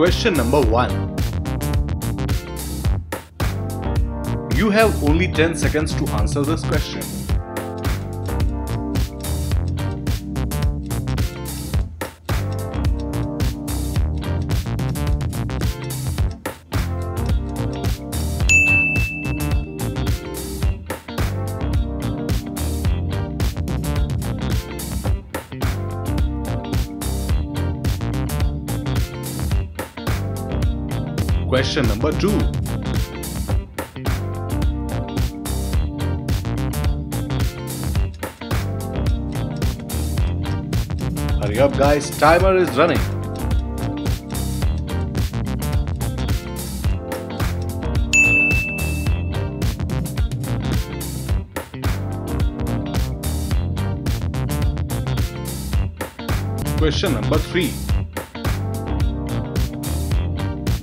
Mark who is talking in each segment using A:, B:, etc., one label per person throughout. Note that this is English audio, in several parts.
A: Question number 1. You have only 10 seconds to answer this question. Question number 2. Hurry up guys, timer is running. Question number 3.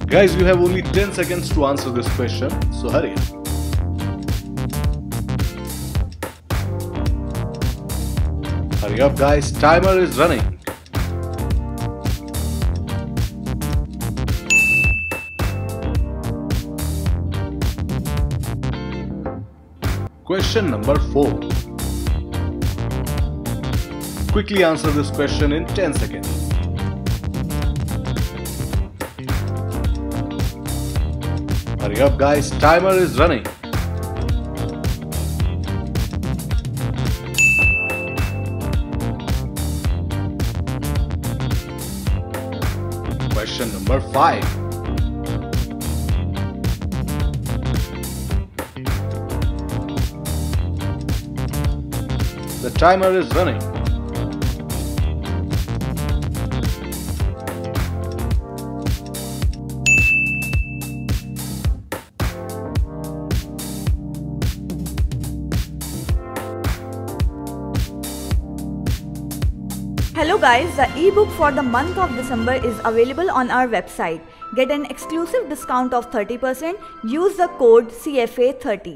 A: Guys, you have only 10 seconds to answer this question, so hurry up. Hurry up guys, timer is running. Question number 4. Quickly answer this question in 10 seconds. Hurry up guys, timer is running. Question number 5. The timer is running.
B: Hello guys, the ebook for the month of December is available on our website. Get an exclusive discount of 30%. Use the code CFA30.